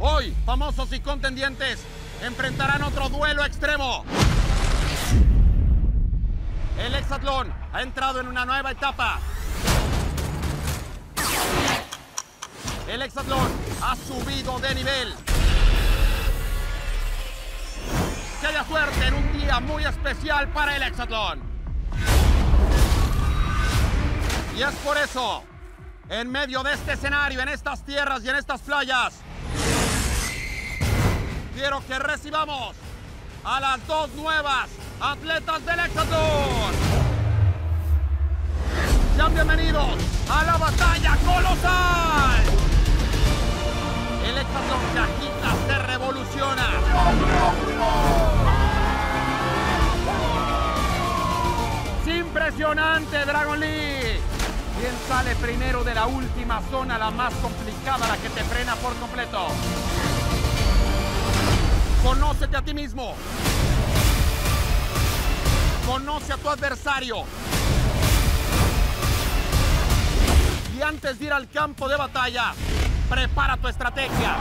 Hoy, famosos y contendientes enfrentarán otro duelo extremo. El hexatlón ha entrado en una nueva etapa. El hexatlón ha subido de nivel. Que haya suerte en un día muy especial para el hexatlón. Y es por eso, en medio de este escenario, en estas tierras y en estas playas, que recibamos a las dos nuevas atletas del hexatlón. Sean bienvenidos a la batalla colosal. El hexatlón se agita, se revoluciona. Es impresionante, Dragon Lee. ¿Quién sale primero de la última zona, la más complicada, la que te frena por completo? Conócete a ti mismo. Conoce a tu adversario. Y antes de ir al campo de batalla, prepara tu estrategia.